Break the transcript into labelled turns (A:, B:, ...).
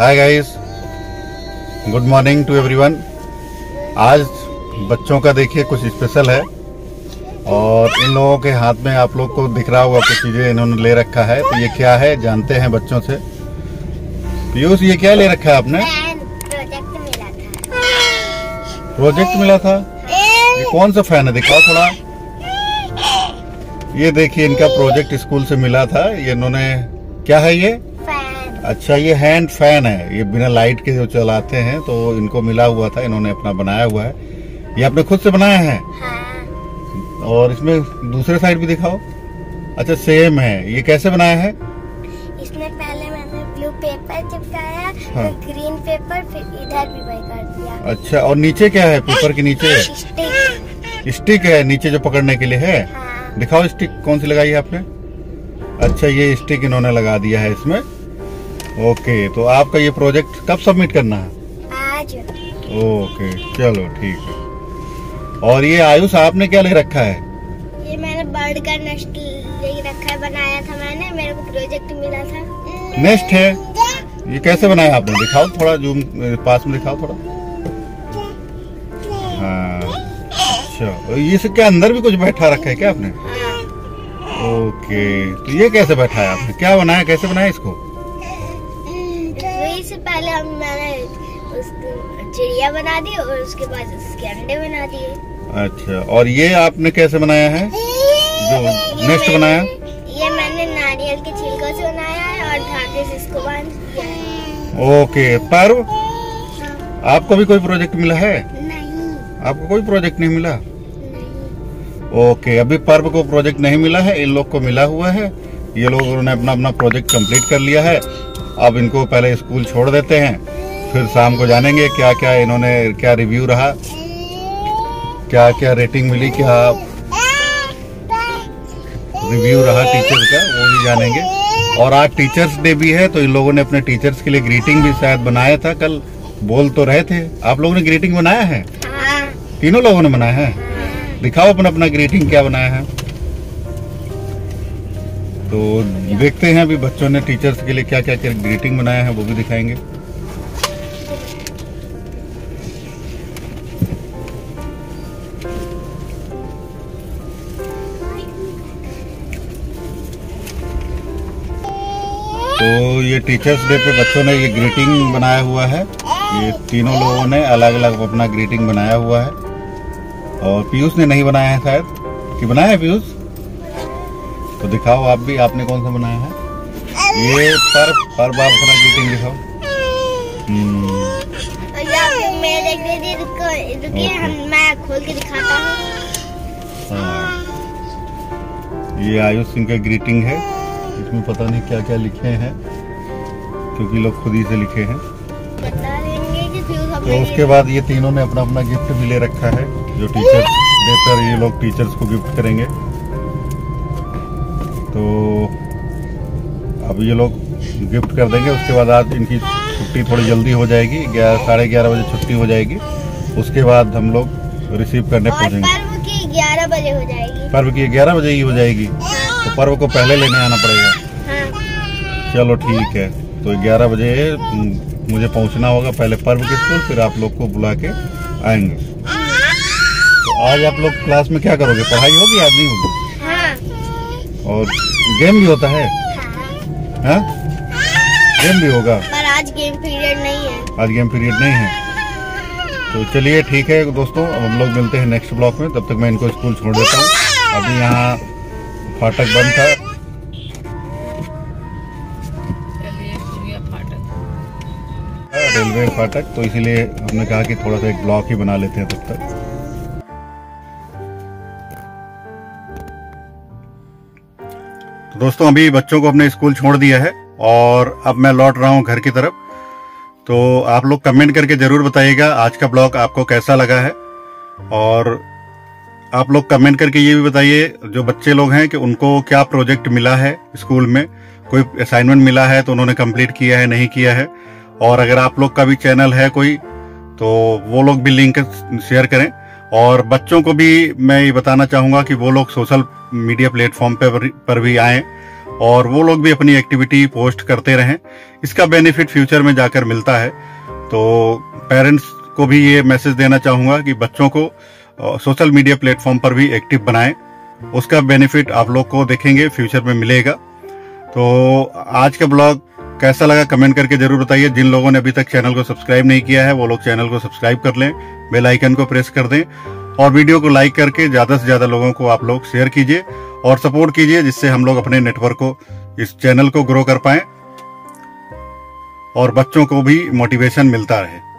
A: Hi guys good morning to everyone आज बच्चों का देखिए कुछ स्पेशल है और इन लोगों के हाथ में आप लोग को दिख रहा होगा कुछ चीज़ें इन्होंने ले रखा है। तो ये क्या है? जानते हैं बच्चों से। पीयूष ये क्या ले रखा है आपने?
B: प्रोजेक्ट मिला था।
A: प्रोजेक्ट मिला था? ये कौन सा फ़ैन है? दिखाओ थोड़ा। ये देखिए इनका प्रोजेक्ट स्कूल से मिला था। ये इन्होंने क्या है ये? अच्छा ये हैंड फ़ैन है। ये बिना लाइट के जो चलाते हैं तो इनको मिला हुआ था इन्होंने अपना बनाया हुआ है। ये आपने खुद से बनाया है?
B: हाँ।
A: और इसमें दूसरे साइड भी दिखाओ। अच्छा सेम है। ये कैसे बनाया है?
B: इसमें पहले मैंने ब्लू पेपर चिपकाया
A: हाँ।
B: फिर ग्रीन पेपर फिर इधर भी वही कर दिया।
A: अच्छा और नीचे क्या है? पेपर के नीचे?
B: स्टिक
A: स्टिक है नीचे जो पकड़ने के लिए है।
B: हाँ।
A: दिखाओ स्टिक कौन सी लगाई है आपने? अच्छा ये स्टिक इन्होंने लगा दिया है इसमें। ओके तो आपका ये प्रोजेक्ट कब सबमिट करना है?
B: आज।
A: ओके चलो ठीक है। और ये आयुष आपने क्या ले रखा है?
B: ये मैंने बर्ड का नेस्ट ले रखा है बनाया था मैंने मेरे को प्रोजेक्ट मिला था।
A: नेस्ट है? ये कैसे बनाया आपने? दिखाओ थोड़ा जूम पास में दिखाओ थोड़ा। हाँ अच्छा। ये इसके अंदर भी कुछ बैठा रखा है क्या आपने?
B: हाँ।
A: ओके तो ये कैसे बैठा है आपने? क्या बनाया कैसे बनाया इसको?
B: वही से पहले हम मैंने उस चिड़िया बना दी और उसके बाद उसके अंडे बना दिए।
A: अच्छा और ये आपने कैसे बनाया है? जो
B: ये
A: नेस्ट बनाया?
B: ये मैंने नारियल के छिलकों से बनाया है और धागे से इसको बाँध दिया है।
A: ओके पर्व आपको भी कोई प्रोजेक्ट मिला है?
B: नहीं।
A: आपको कोई प्रोजेक्ट नहीं मिला? ओके अभी पर्व को प्रोजेक्ट नहीं मिला है इन लोग को मिला हुआ है। ये लोग उन्होंने अपना अपना प्रोजेक्ट कंप्लीट कर लिया है। अब इनको पहले स्कूल छोड़ देते हैं फिर शाम को जानेंगे क्या क्या इन्होंने क्या रिव्यू रहा क्या क्या रेटिंग मिली क्या रिव्यू रहा टीचर का वो भी जानेंगे। और आज टीचर्स डे भी है तो इन लोगों ने अपने टीचर्स के लिए ग्रीटिंग भी शायद बनाया था कल बोल तो रहे थे। आप लोगों ने ग्रीटिंग बनाया है?
B: हाँ।
A: तीनों लोगों ने बनाया है? दिखाओ अपना अपना ग्रीटिंग क्या बनाया है। तो देखते हैं अभी बच्चों ने टीचर्स के लिए क्या क्या क्या ग्रीटिंग बनाया है, वो भी दिखाएँगे। तो ये टीचर्स डे पे बच्चों ने ये ग्रीटिंग बनाया हुआ है। ये तीनों लोगों ने अलग अलग अपना ग्रीटिंग बनाया हुआ है। और पीयूष ने नहीं बनाया है शायद। कि बनाया है पीयूष? तो दिखाओ आप भी आपने कौन सा बनाया है? ये पर पर बाप अपना ग्रीटिंग दिखाओ।
B: रुकिए हम मैं खोल के दिखाता हूँ।
A: ये आयुष सिंह का ग्रीटिंग है। इसमें पता नहीं क्या क्या लिखे हैं क्योंकि लोग खुद ही से लिखे हैं। तो उसके बाद ये तीनों ने अपना अपना गिफ्ट भी ले रखा है जो टीचर्स डे पर ये लोग टीचर्स को गिफ्ट करेंगे। तो अब ये लोग गिफ्ट कर देंगे उसके बाद आज इनकी छुट्टी थोड़ी जल्दी हो जाएगी ग्यारह साढ़े ग्यारह बजे छुट्टी हो जाएगी। उसके बाद हम लोग रिसीव करने पहुँचेंगे।
B: पर्व की ग्यारह बजे हो जाएगी।
A: पर्व की ग्यारह बजे ही हो जाएगी। तो पर्व को पहले लेने आना पड़ेगा।
B: हाँ।
A: चलो ठीक है। तो ग्यारह बजे हम्म, मुझे पहुँचना होगा पहले पर्व के स्कूल फिर आप लोग को बुला के आएँगे। तो आज आप लोग क्लास में क्या करोगे? पढ़ाई होगी या नहीं होगी? और गेम भी होता है।
B: हाँ?
A: हाँ गेम भी होगा।
B: पर आज गेम पीरियड नहीं है।
A: आज गेम पीरियड नहीं है। तो चलिए ठीक है दोस्तों अब हम लोग मिलते हैं नेक्स्ट ब्लॉक में। तब तक मैं इनको स्कूल छोड़ देता हूँ। अभी यहाँ फाटक बंद था। रेलवे फाटक। तो इसीलिए हमने कहा कि थोड़ा सा एक ब्लॉक ही बना लेते हैं तब तक। दोस्तों, अभी बच्चों को अपने स्कूल छोड़ दिया है और अब मैं लौट रहा हूँ घर की तरफ़। तो आप लोग कमेंट करके ज़रूर बताइएगा आज का ब्लॉग आपको कैसा लगा है। और आप लोग कमेंट करके ये भी बताइए, जो बच्चे लोग हैं कि उनको क्या प्रोजेक्ट मिला है स्कूल में? कोई असाइनमेंट मिला है तो उन्होंने कंप्लीट किया है, नहीं किया है? और अगर आप लोग का भी चैनल है कोई तो वो लोग भी लिंक शेयर करें। और बच्चों को भी मैं ये बताना चाहूँगा कि वो लोग सोशल मीडिया प्लेटफॉर्म पे पर भी आए और वो लोग भी अपनी एक्टिविटी पोस्ट करते रहें। इसका बेनिफिट फ्यूचर में जाकर मिलता है। तो पेरेंट्स को भी ये मैसेज देना चाहूँगा कि बच्चों को सोशल मीडिया प्लेटफॉर्म पर भी एक्टिव बनाएँ। उसका बेनिफिट आप लोग को देखेंगे फ्यूचर में मिलेगा। तो आज का ब्लॉग कैसा लगा कमेंट करके ज़रूर बताइए। जिन लोगों ने अभी तक चैनल को सब्सक्राइब नहीं किया है, वो लोग चैनल को सब्सक्राइब कर लें, बेल आइकन को प्रेस कर दें, और वीडियो को लाइक करके ज़्यादा से ज़्यादा लोगों को आप लोग शेयर कीजिए और सपोर्ट कीजिए, जिससे हम लोग अपने नेटवर्क को, इस चैनल को ग्रो कर पाए और बच्चों को भी मोटिवेशन मिलता रहे।